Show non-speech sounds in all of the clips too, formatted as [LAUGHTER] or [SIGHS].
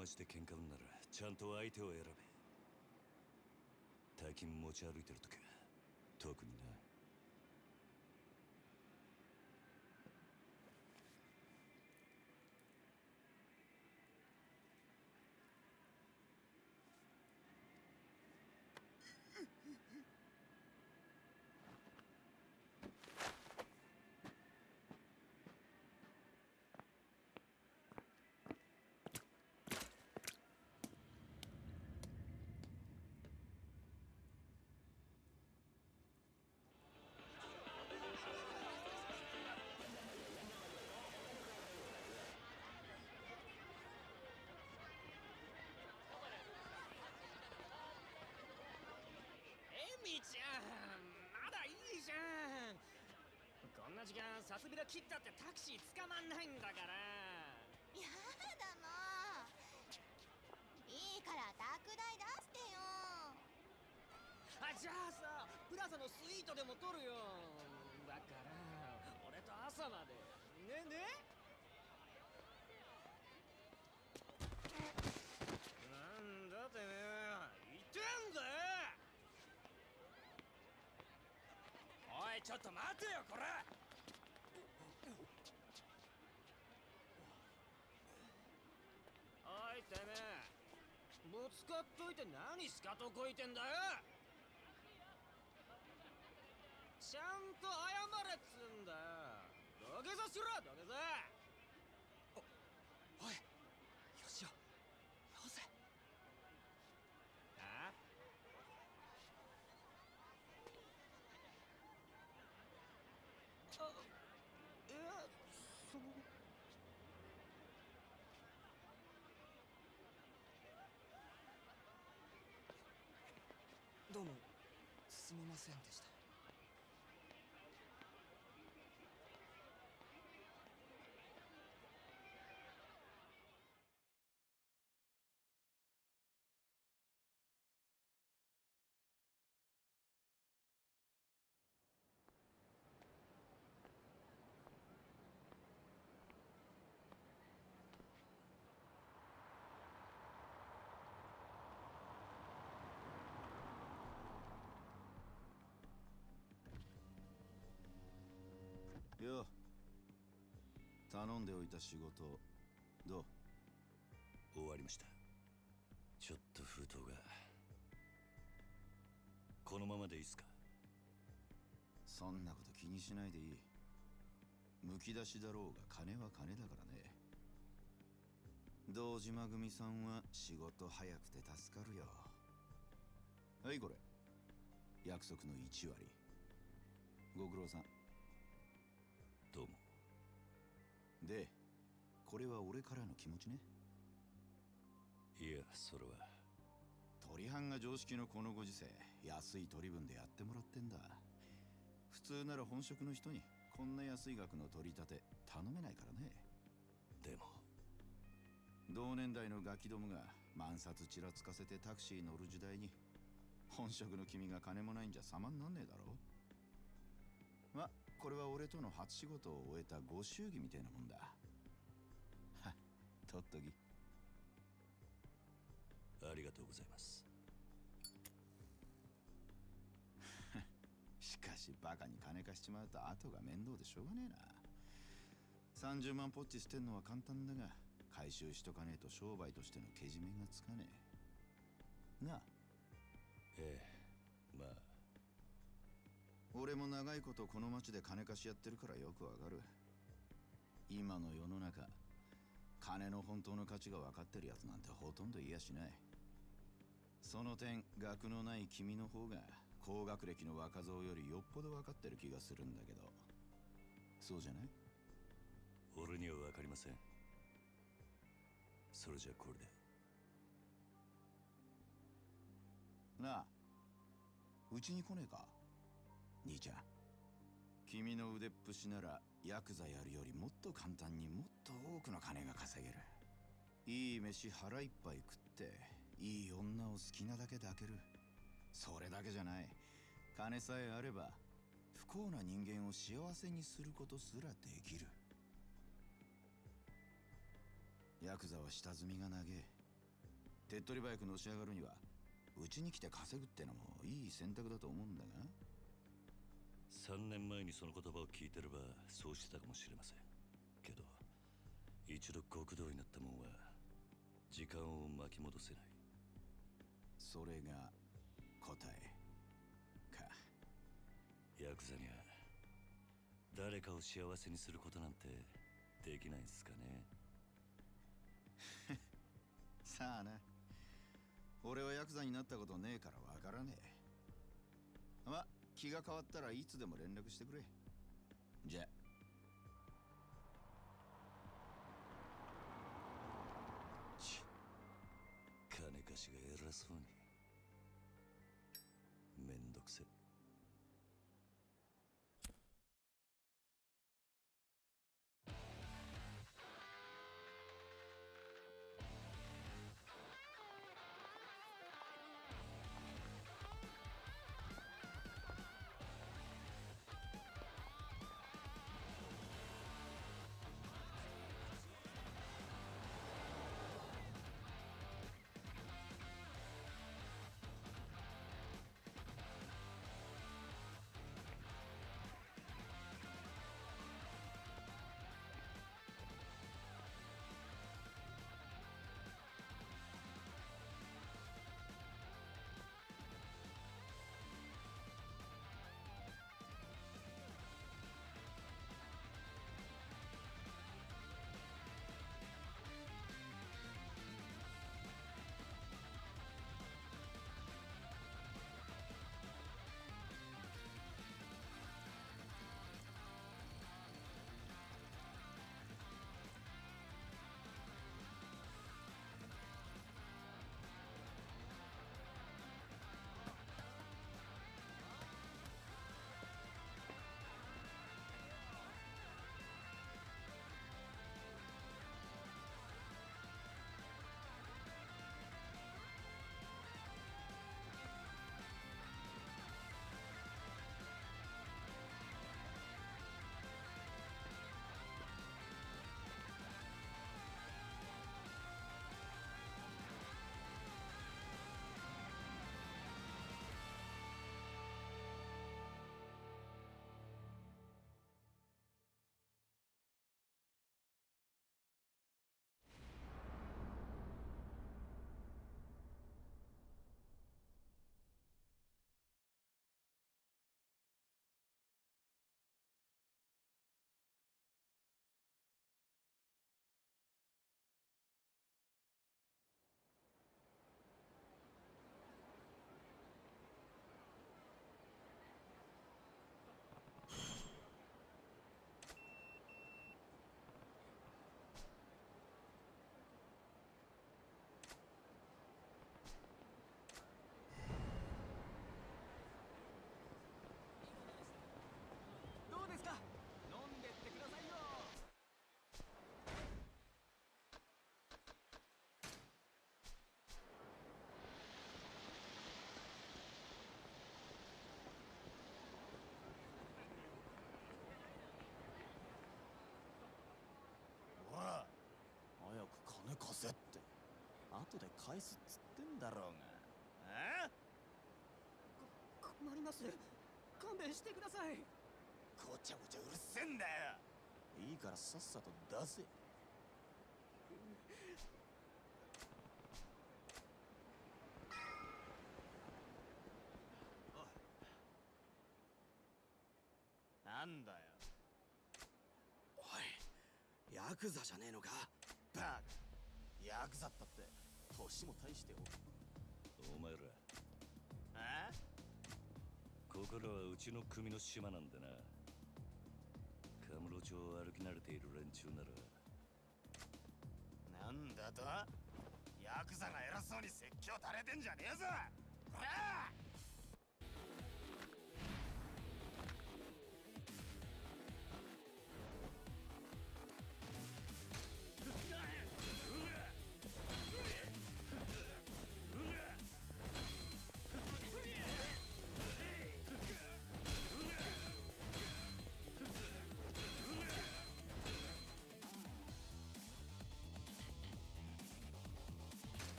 まして喧嘩ならちゃんと相手を選べ大金持ち歩いてる時は特にな時間さすびら切ったってタクシー捕まんないんだから。やだもう。いいから宅代出してよ。あじゃあさプラザのスイートでも取るよ。だから俺と朝まで。ねね？なんだてめえ。言ってんだよおいちょっと待てよこらおいてめえぶつかっといて何しかとこいてんだよ。ちゃんと謝れっつんだよ。土下座しろ土下座。おいよしよよせ。あ？あいやそのどうもすみませんでした。よ。頼んでおいた仕事。どう？終わりました。ちょっと封筒が。このままでいいっすか？そんなこと気にしないでいい。むき出しだろうが金は金だからね。堂島組さんは仕事早くて助かるよ。はいこれ。約束の1割。ご苦労さんでこれは俺からの気持ちね。いやそれは。鳥藩が常識のこのご時世安い取り分でやってもらってんだ。普通なら本職の人にこんな安い額の取り立て頼めないからね。でも。同年代のガキどもが万札ちらつかせてタクシー乗る時代に本職の君が金もないんじゃ様になんねえだろ。まこれは俺との初仕事を終えたご祝儀みたいなもんだ。は取っときありがとうございます。[LAUGHS] しかしバカに金貸しちまうと後が面倒でしょうがねえな。30万ポッチ捨てんのは簡単だが回収しとかねえと商売としてのけじめがつかねえ。なあ。ええ。まあ俺も長いことこの町で金貸しやってるからよくわかる。今の世の中金の本当の価値が分かってるやつなんてほとんどいやしない。その点学のない君の方が高学歴の若造よりよっぽど分かってる気がするんだけど。そうじゃない？俺には分かりません。それじゃこれで。なあうちに来ねえか？兄ちゃん君の腕っぷしならヤクザやるよりもっと簡単にもっと多くの金が稼げる。いい飯腹いっぱい食っていい女を好きなだけ抱ける。それだけじゃない。金さえあれば不幸な人間を幸せにすることすらできる。ヤクザは下積みが長え手っ取り早くのし上がるにはうちに来て稼ぐってのもいい選択だと思うんだが。3年前にその言葉を聞いてればそうしてたかもしれません。けど一度極道になったもんは時間を巻き戻せない。それが答えか。ヤクザには誰かを幸せにすることなんてできないんすかね。[LAUGHS] さあな。俺はヤクザになったことねえからわからねえ。ま気が変わったらいつでも連絡してくれ。じゃ金貸しが偉そうに。返すっつってんだろうが。え困ります。勘弁してください。ごちゃごちゃうるせえんだよ。いいからさっさと出せ。なんだよ。おいヤクザじゃねえのか。バカ。ヤクザったって年も大しておお前ら。えここらはうちの組の島なんでな。カムロ町を歩き慣れている連中なら。なんだと？ヤクザが偉そうに説教垂れてんじゃねえぞ！ほら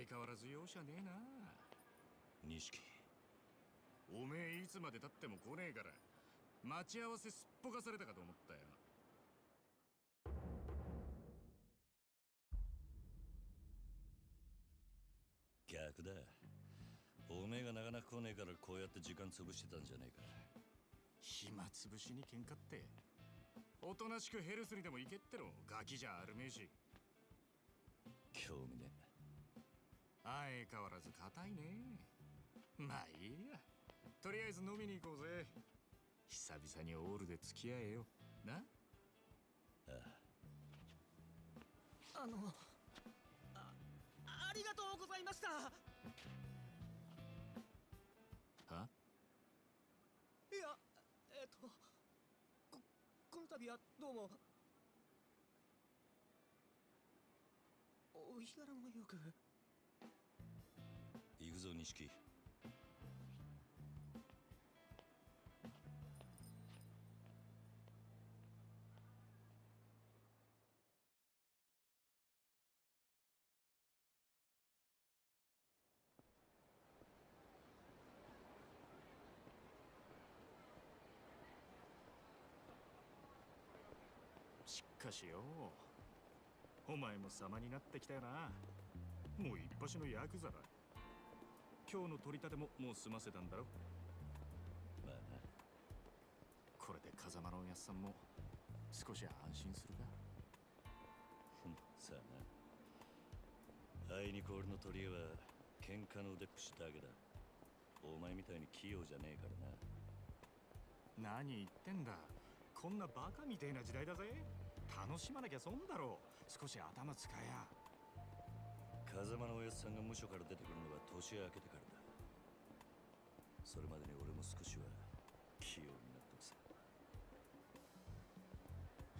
相変わらず容赦ねえな。錦。おめえいつまでたっても来ねえから待ち合わせすっぽかされたかと思ったよ。逆だ。おめえがなかなか来ねえからこうやって時間潰してたんじゃねえか。暇つぶしに喧嘩って。おとなしくヘルスにでも行けってのガキじゃあるめえし。興味ね相変わらず硬いね。まあいいや。とりあえず飲みに行こうぜ。久々にオールで付き合えよ。な？ああ。あのあありがとうございました。は？いやえっとここの度はどうも。お日柄もよく錦。しかしよお前も様になってきたよな。もう一発のヤクザだ。今日の取り立てももう済ませたんだろ？まあな。これで風間のおやっさんも少し安心するか？さあな。あいにく俺の取り柄は喧嘩の腕っぷしだけだ。お前みたいに器用じゃねえからな。何言ってんだ？こんなバカみてえな時代だぜ。楽しまなきゃ損だろ。少し頭使えや風間のおやっさんが無所から出てくるのは年明けてからだ。それまでに俺も少しは器用になっとくさ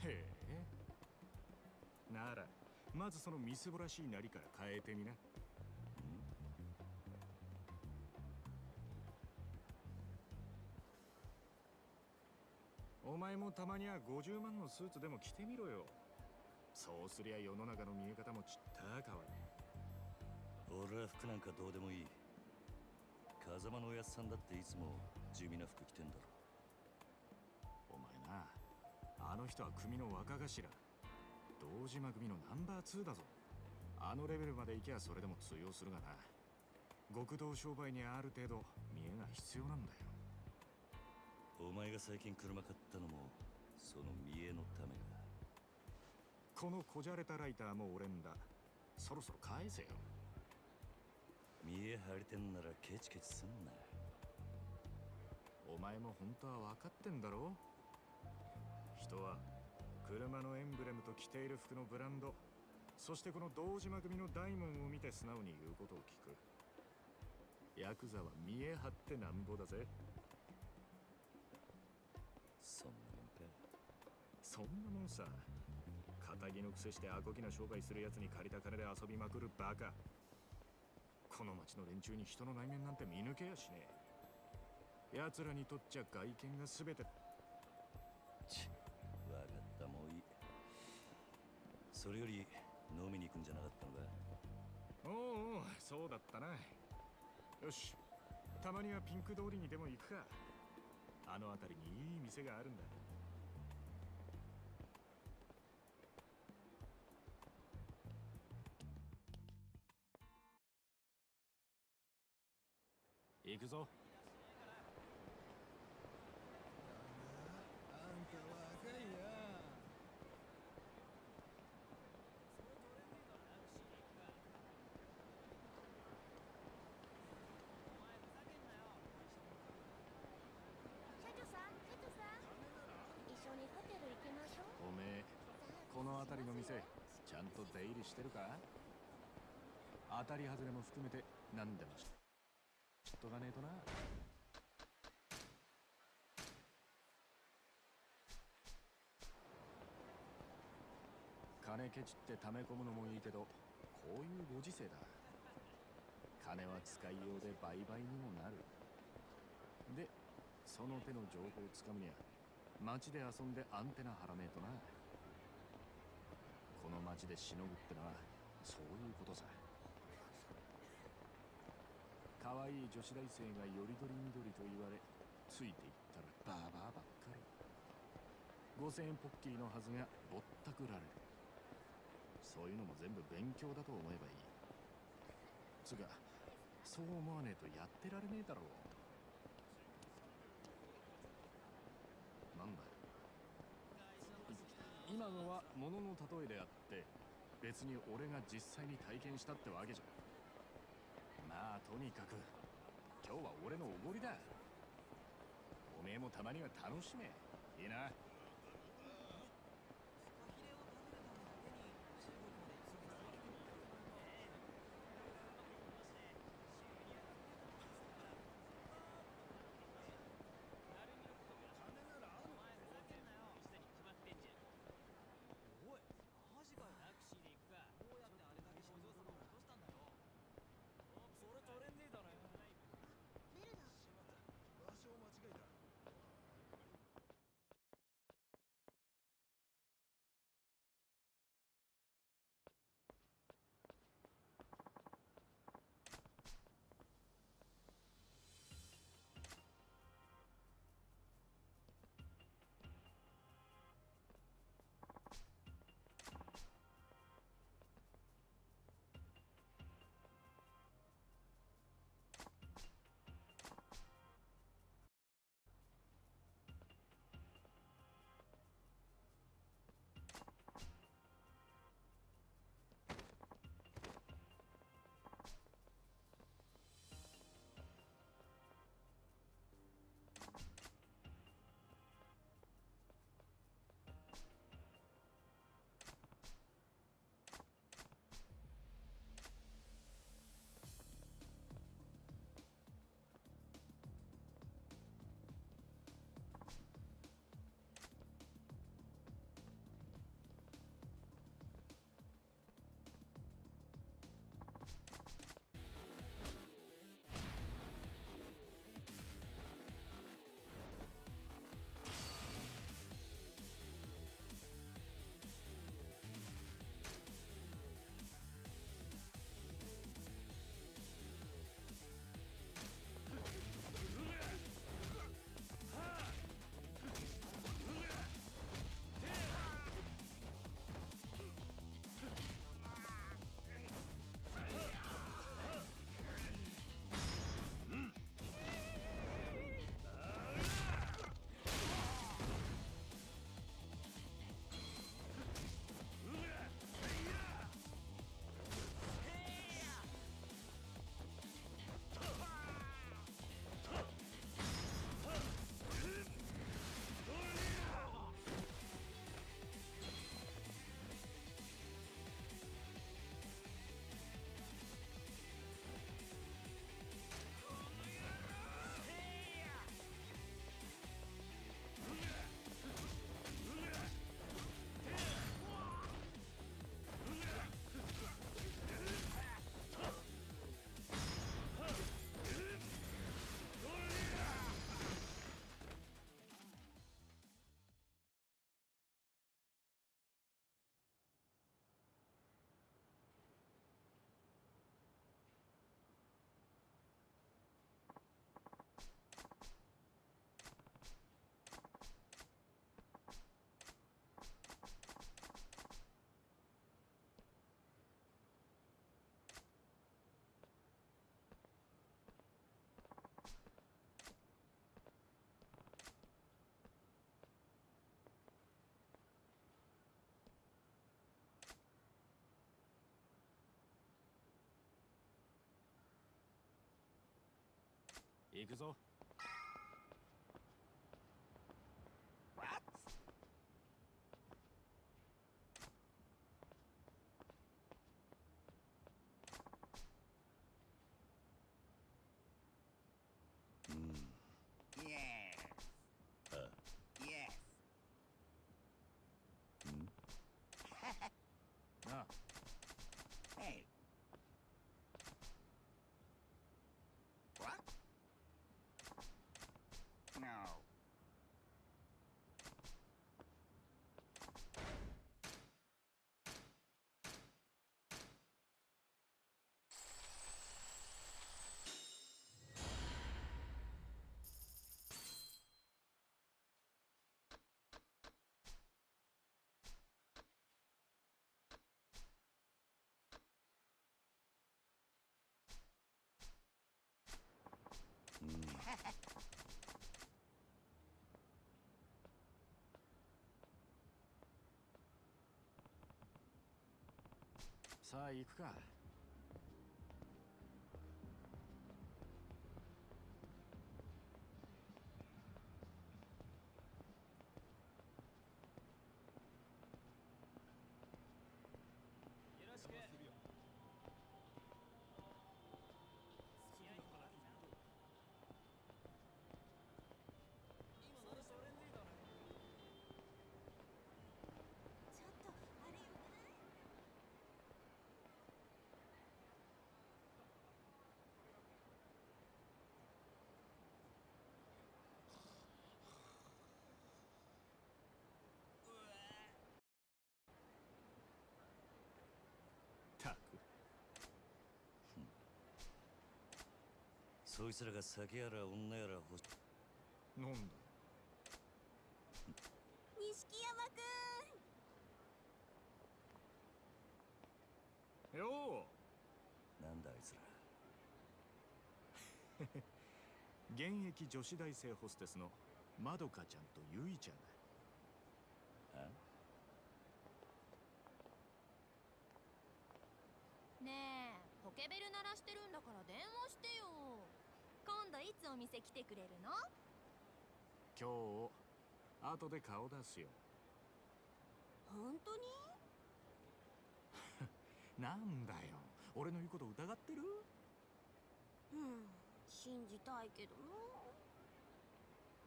へえ。ならまずそのみすぼらしいなりから変えてみな。お前もたまには50万のスーツでも着てみろよ。そうすりゃ世の中の見え方もちった変わる。俺は服なんかどうでもいい。風間のおやっさんだっていつも地味な服着てんだろ。お前なあの人は組の若頭。堂島組のナンバー2だぞ。あのレベルまで行きゃそれでも通用するがな。極道商売にある程度見栄が必要なんだよ。お前が最近車買ったのもその見栄のためか。このこじゃれたライターも俺んだ。そろそろ返せよ見栄張りてんならケチケチすんな。お前も本当は分かってんだろ？人は車のエンブレムと着ている服のブランドそしてこの堂島組の大門を見て素直に言うことを聞く。ヤクザは見栄張ってなんぼだぜ。そんなもんかそんなもんさ。仇の癖してアコギな商売するやつに借りた金で遊びまくるバカこの町の連中に人の内面なんて見抜けやしね。え奴らにとっちゃ外見が全てちわかったもういい。それより飲みに行くんじゃなかったのか？おうおうそうだったな。よしたまにはピンク通りにでも行くか。あの辺りにいい店があるんだ行くぞ。社長さん社長さん一緒にホテル行きましょうおめえこの辺りの店ちゃんと出入りしてるか？当たり外れも含めて何でもし知っとかねえとな。金ケチって溜め込むのもいいけどこういうご時世だ。金は使いようで売買にもなる。でその手の情報をつかむには街で遊んでアンテナ張らねえとな。この街でしのぐってのはそういうことさ。可愛い女子大生がよりどりみどりと言われついていったらバーバーばっかり。5000円ポッキーのはずがぼったくられる。そういうのも全部勉強だと思えばいい。つうかそう思わねえとやってられねえだろう。なんだよ今のは物の例えであって別に俺が実際に体験したってわけじゃ。まあとにかく今日は俺のおごりだ。おめえもたまには楽しめ。いいな。行くぞ。[LAUGHS] さあ行くか。そいつらが酒やら女やら欲し飲んだ？錦山くん。よなんだあいつら。う現役女子大生ホステスのまどかちゃんとゆいちゃんだ。あ？ねえポケベル鳴らしてるんだから電話してよ今度いつお店来てくれるの？今日後で顔出すよ。本当に？[LAUGHS] なんだよ。俺の言うこと疑ってる？うん信じたいけどな。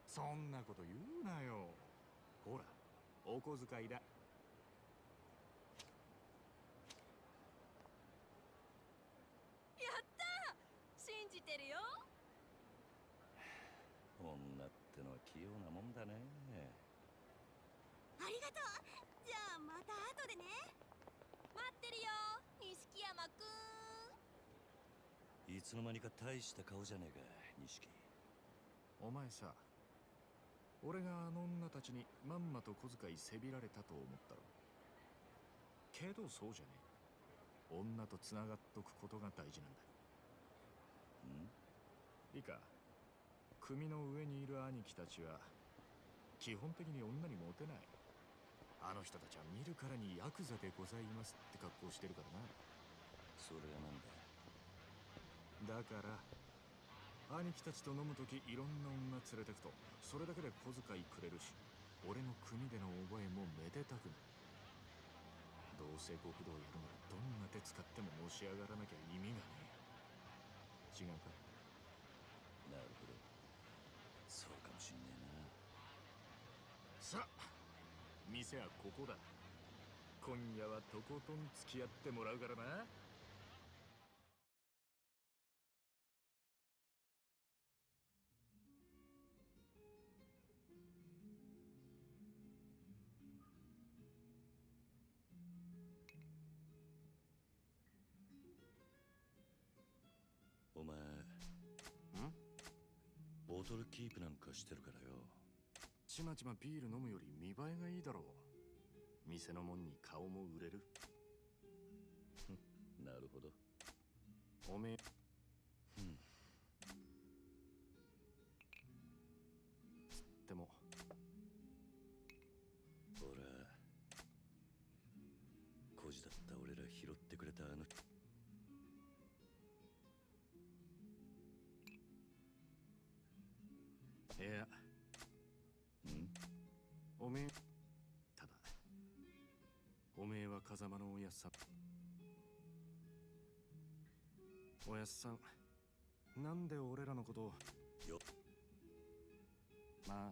そんなこと言うなよ。ほらお小遣いだやった信じてるよ女ってのは器用なもんだね。ありがとう。じゃあまた後でね。待ってるよ錦山くん。いつの間にか大した顔じゃねえか錦。お前さ俺があの女たちにまんまと小遣いせびられたと思ったろ。けどそうじゃねえ。女とつながっとくことが大事なんだ。ん？いいか組の上にいる兄貴たちは基本的に女にモテない。あの人たちは見るからにヤクザでございますって格好してるからな。それがなんだ？だから兄貴たちと飲む時いろんな女連れてくとそれだけで小遣いくれるし俺の組での覚えもめでたくなる。どうせ極道やるならどんな手使ってものし上がらなきゃ意味がねえ。違うかなるほどそうかもしんねえな。さあ店はここだ。今夜はとことん付き合ってもらうからな。トルキープなんかしてるからよ。ちまちまビール飲むより見栄えがいいだろう。店のもんに顔も売れる。[LAUGHS] なるほど。おめえめえただおめえは風間のおやっさん。おやっさんなんで俺らのことを？よ。ま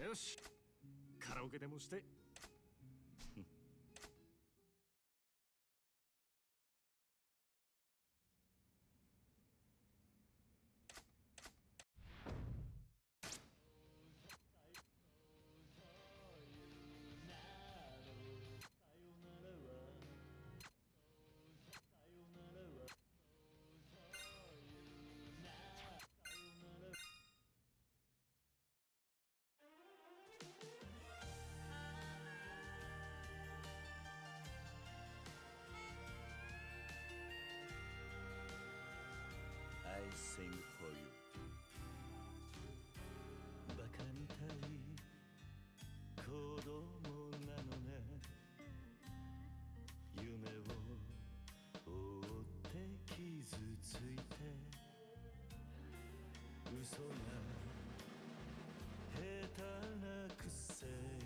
あ。よし。カラオケでもして「嘘や下手なくせ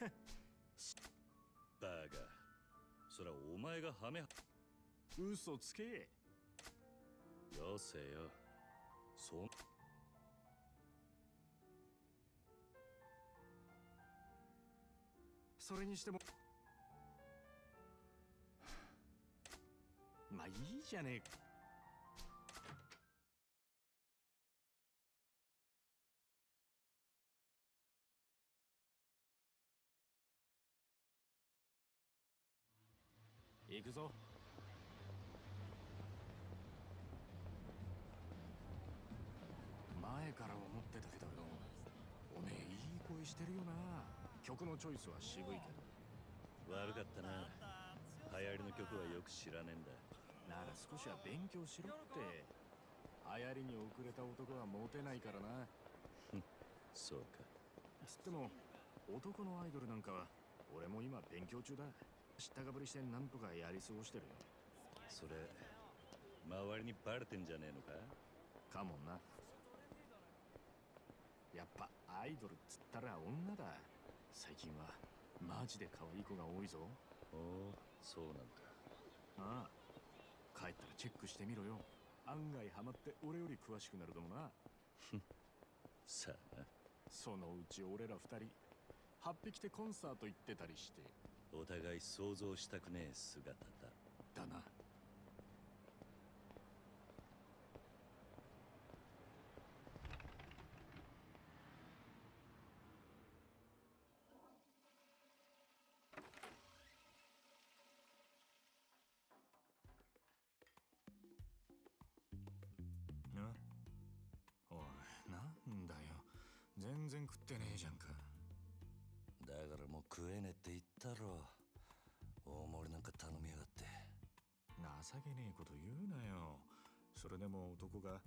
バカそれはお前がハメ嘘つけ。よせよ。そんそれにしても [SIGHS] まあいいじゃねえか。行くぞ。前から思ってたけどよおめえいい声してるよな。曲のチョイスは渋いけど。悪かったな。流行りの曲はよく知らねえんだ。なら少しは勉強しろって。流行りに遅れた男はモテないからな。[LAUGHS] そうか。つっても男のアイドルなんかは俺も今勉強中だ知ったかぶりしてなんとかやり過ごしてるそれ周りにバレてんじゃねえのか？かもな。やっぱアイドルっつったら女だ。最近はマジで可愛い子が多いぞ。おおそうなんだ。ああ帰ったらチェックしてみろよ。案外ハマって俺より詳しくなるかもな。さあな。そのうち俺ら二人8匹でコンサート行ってたりしてお互い想像したくねえ姿だ。だな。なこと言うなよ。それでも男が。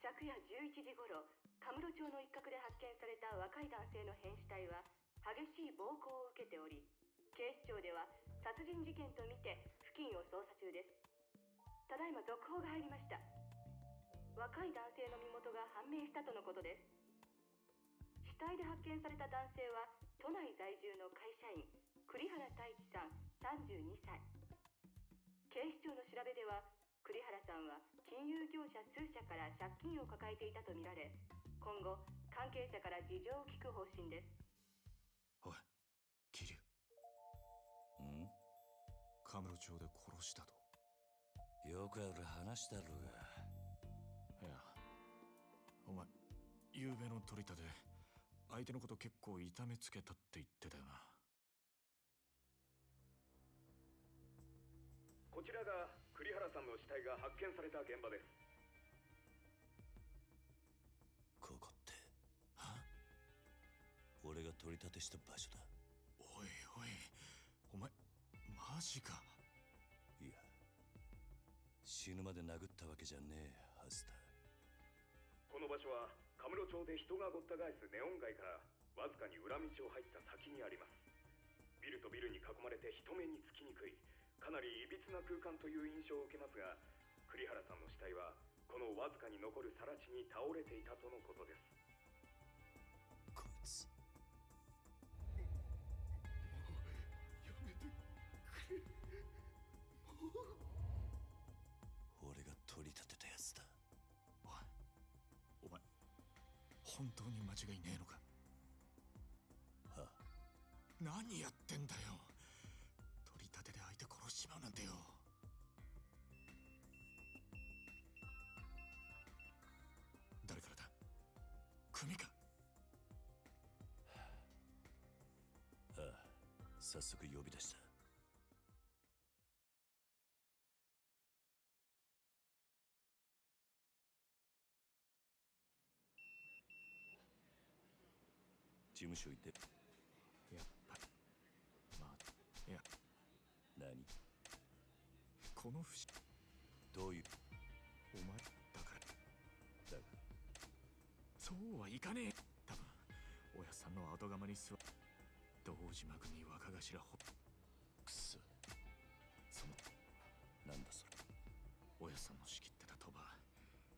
昨夜11時頃カムロ町の一角で発見された若い男性の変死体は激しい暴行を受けており警視庁では殺人事件とみて付近を捜査中です。ただいま続報が入りました。若い男性の身元が判明したとのことです。死体で発見された男性は都内在住の会社員栗原太一さん32歳。警視庁の調べでは栗原さんは金融業者数社から借金を抱えていたとみられ今後関係者から事情を聞く方針です。おい桐生。ん？カムロ町で殺したと？よくある話だろうが。いやお前昨べの取り立て相手のこと結構痛めつけたって言ってたよな原さんの死体が発見された現場です。ここって俺が取り立てした場所だ。おいおいお前マジか？いや死ぬまで殴ったわけじゃねえはずだこの場所はカムロ町で人がごった返すネオン街からわずかに裏道を入った先にあります。ビルとビルに囲まれて人目につきにくいかなりいびつな空間という印象を受けますが栗原さんの死体はこのわずかに残る更地に倒れていたとのことです。こいつ。俺が取り立てたやつだ。おい。お前本当に間違いねえのか？はあ。何やってんだようなんてよ。誰からだ？組か？[SIGHS] ああ早速呼び出した。事務所行ってやっぱりまあいや何この不思どういう？お前だからだがそうはいかねえ。多分親さんの後釜に座堂島組若頭ほくそ。そのなんだそれ。親さんの仕切ってた鳥羽。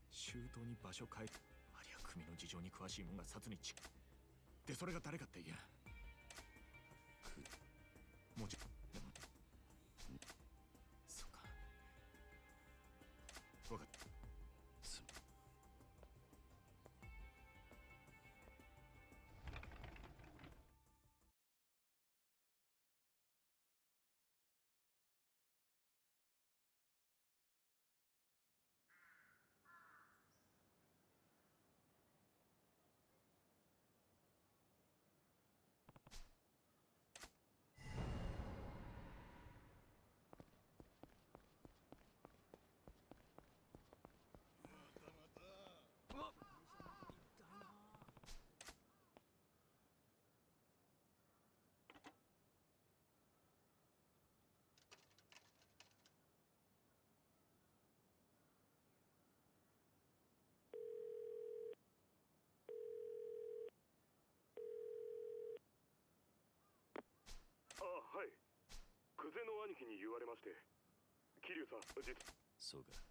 周到に場所変えありゃ組の事情に詳しい者が殺にちでそれが誰かって言や兄貴に言われまして。桐生さん実。そうか。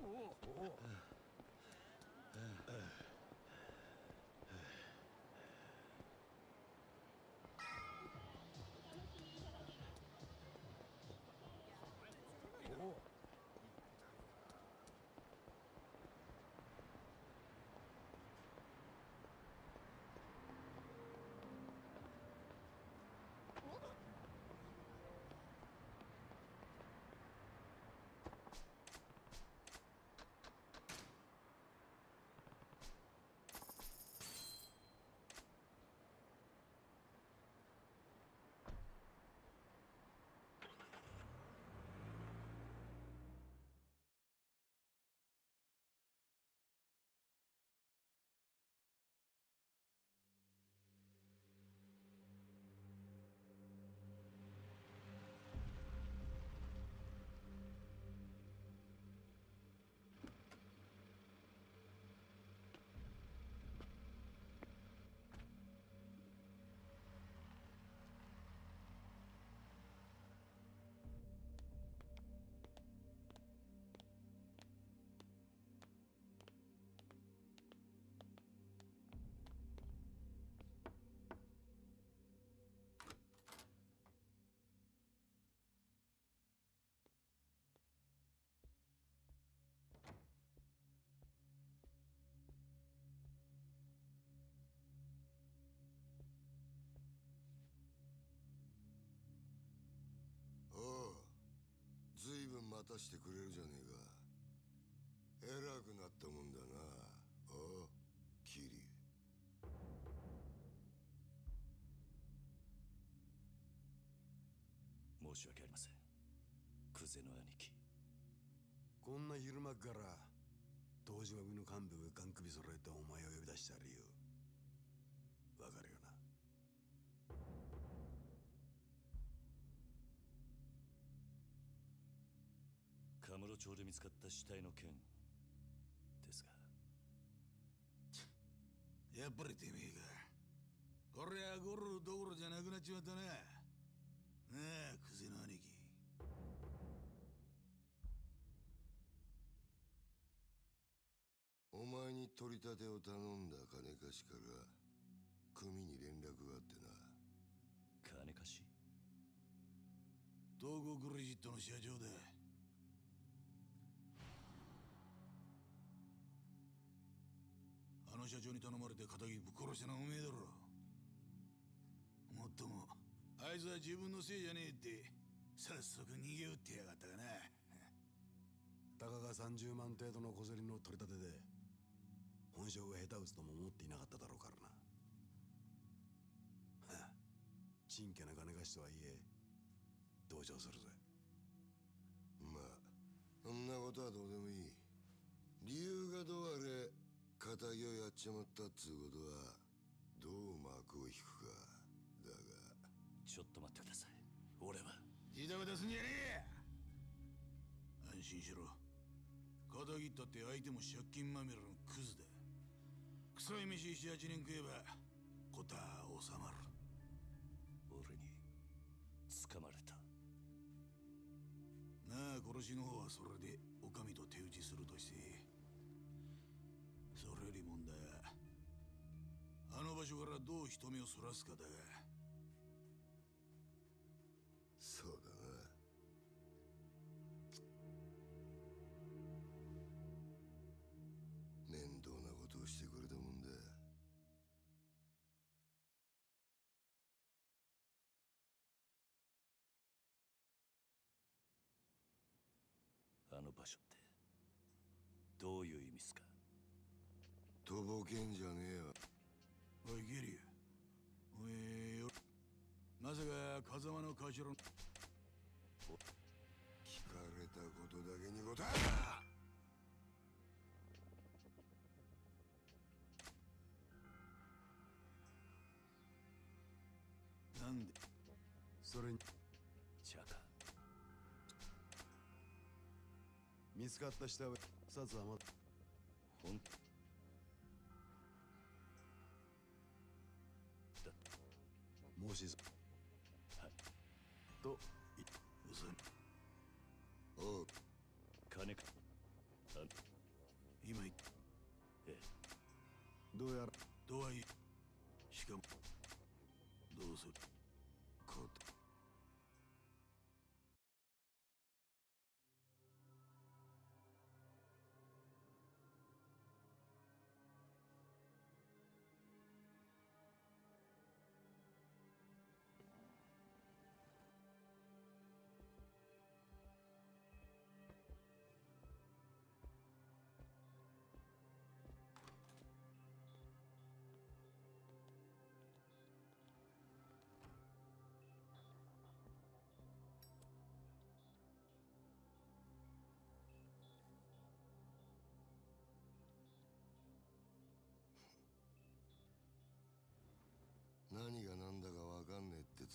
おお。渡してくれるじゃねえか。偉くなったもんだな。おうキリ。申し訳ありません。クゼの兄貴。こんな昼間っから東島組の幹部がガン首揃えてお前を呼び出した理由町で見つかった死体の件ですが。やっぱりてめえか。こりゃゴルどころじゃなくなっちまったな。なあクゼの兄貴。お前に取り立てを頼んだ金貸しから組に連絡があってな。金貸し？東郷クレジットの社長だの社長に頼まれて仇ぶっ殺したのはおめえだろもっともあいつは自分のせいじゃねえって早速逃げ打ってやがったがな。たかが30万程度の小競りの取り立てで本性が下手打つとも思っていなかっただろうからな。はあちんけな金貸しとはいえ同情するぜ。まあそんなことはどうでもいい。理由がどうあれ仇をやっちまったっつうことはどう幕を引くかだが。ちょっと待ってください。俺は。ジタバタすんじゃねえ安心しろ。仇ったって相手も借金まみれのクズだ臭い飯78年食えばことは収まる。俺に掴まれた。なあ殺しの方はそれでお上と手打ちするとして。それより問題はあの場所からどう人目をそらすかだ。がそうだな。面倒なことをしてくれたもんだ。あの場所ってどういう意味っすか？とぼけんじゃねえよ。おいゲリ。ュおめえよまさか風間の頭の。聞かれたことだけに答えなんでそれに。チャカ。見つかった死体は札はまだほんもしはい。と嘘におう金か。あ今言った。えどうやらとはいえしかもどうする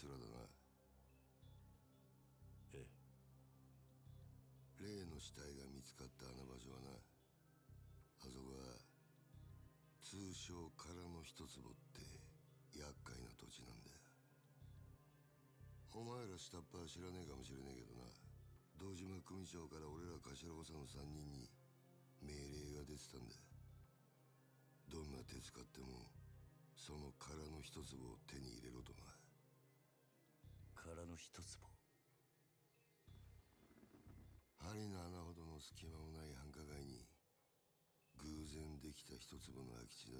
面だなえ例の死体が見つかったあの場所はなあそこは通称空の一坪って厄介な土地なんだお前ら下っ端は知らねえかもしれねえけどな堂島組長から俺ら頭補佐の3人に命令が出てたんだどんな手使ってもその空の一坪を手に入れろとな空の一坪針の穴ほどの隙間もない繁華街に偶然できた一坪の空き地だ。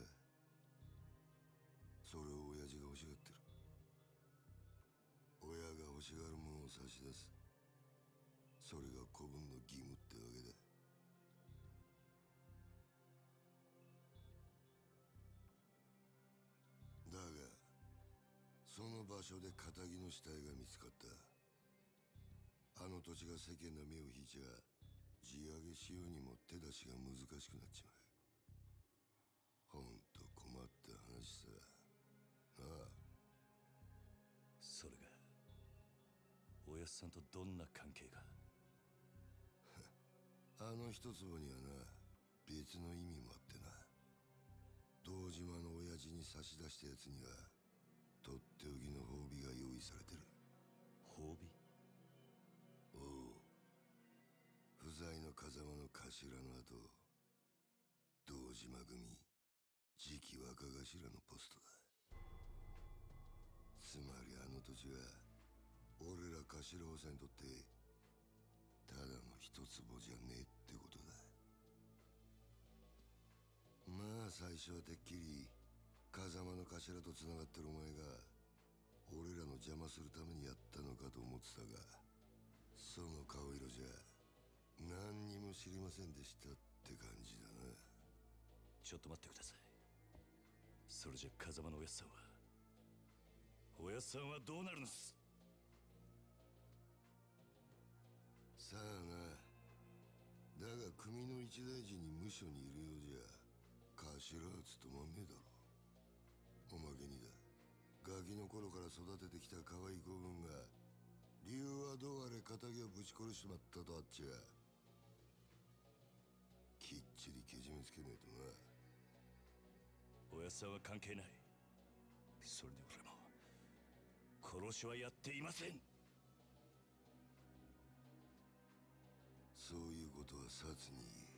それを親父が欲しがってる。親が欲しがるものを差し出す。の場所で仇の死体が見つかった。あの土地が世間の目を引いちゃ地上げしようにも手出しが難しくなっちまう。ほんと困った話さ。なあ。それがおやっさんとどんな関係が [LAUGHS] あの一坪にはな別の意味もあってな。堂島の親父に差し出したやつにはとっておきの褒美が用意されてる。褒美？おう。不在の風間の頭の後堂島組次期若頭のポストだ。つまりあの土地は俺ら頭補佐にとってただの一坪じゃねえってことだ。まあ最初はてっきり風間の頭と繋がってるお前が俺らの邪魔するためにやったのかと思ってたがその顔色じゃ何にも知りませんでしたって感じだな。ちょっと待ってください。それじゃ風間のおやっさんはおやっさんはどうなるのす？さあな。だが組の一大事に無所にいるようじゃ頭は務まんねえだろおまけにだ。ガキの頃から育ててきた可愛い子分が理由はどうあれ仇をぶち殺しちまったとあっちゃきっちりけじめつけねえとな。おやっさんは関係ない。それで俺も殺しはやっていません。そういうことは殺に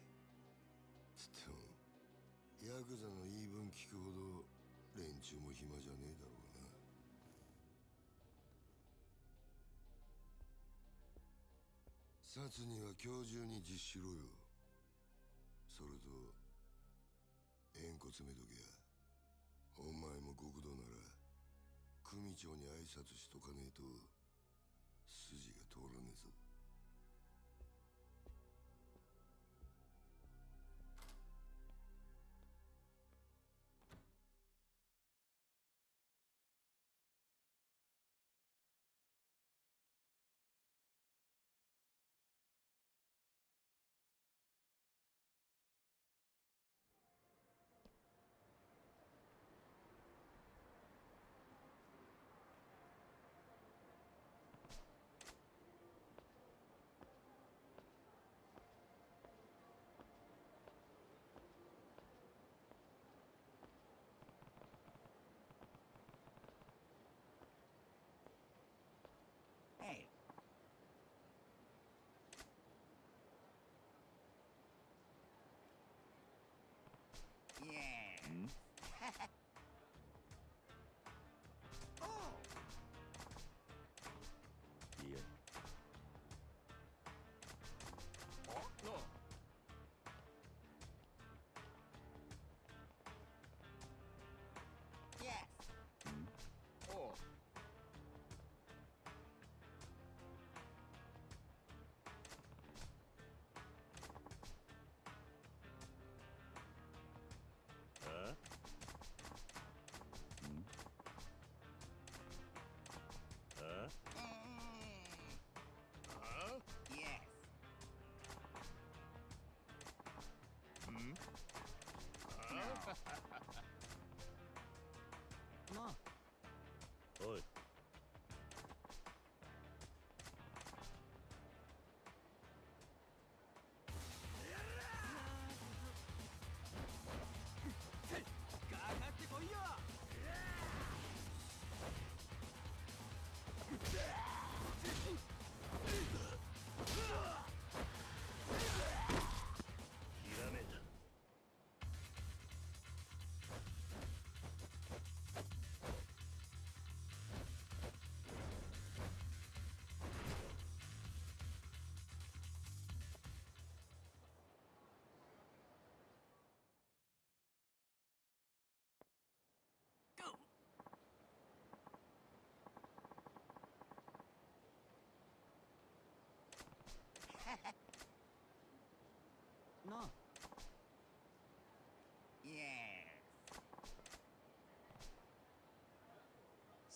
つってもヤクザの言い分聞くほど連中も暇じゃねえだろうな。殺には今日中に実施しろよ。それと縁故詰めとけやお前も極道なら組長に挨拶しとかねえと筋が通らねえぞ。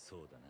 そうだな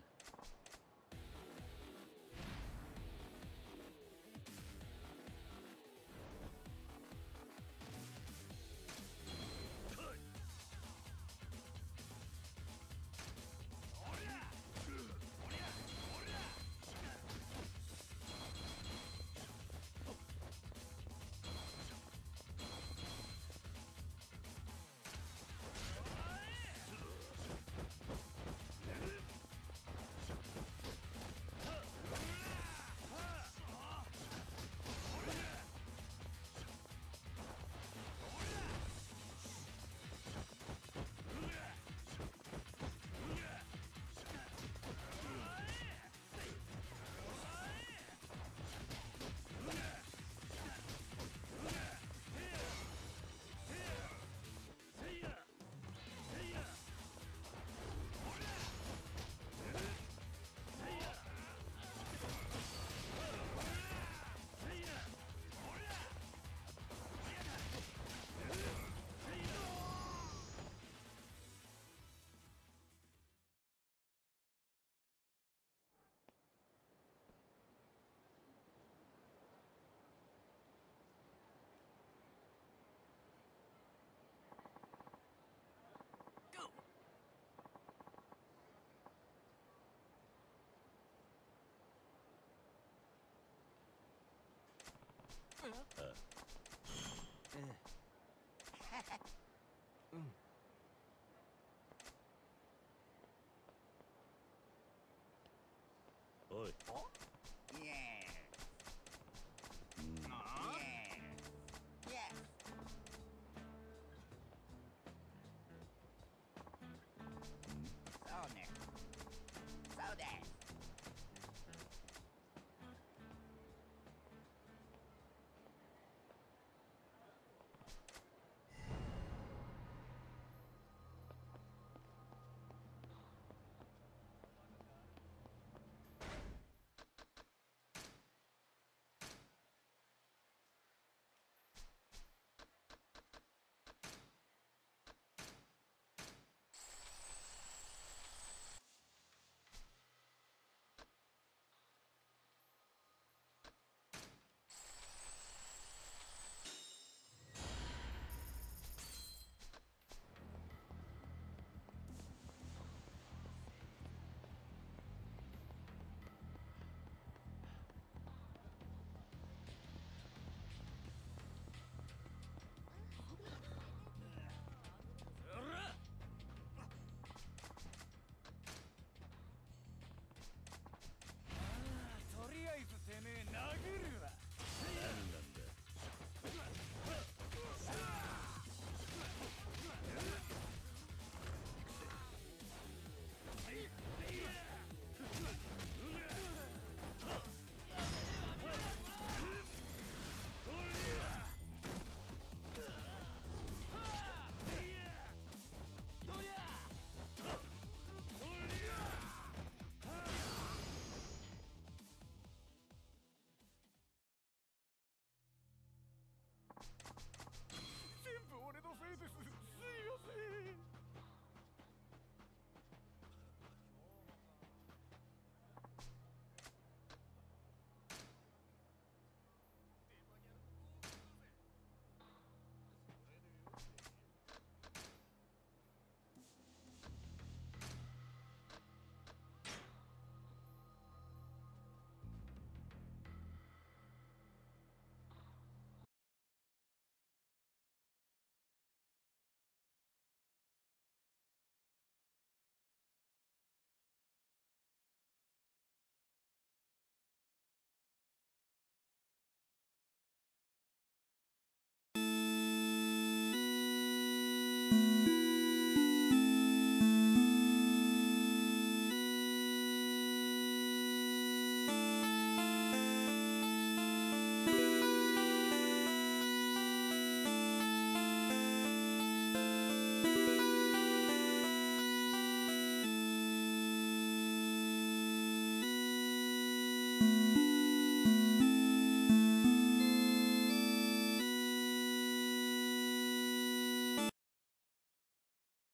あ [LAUGHS]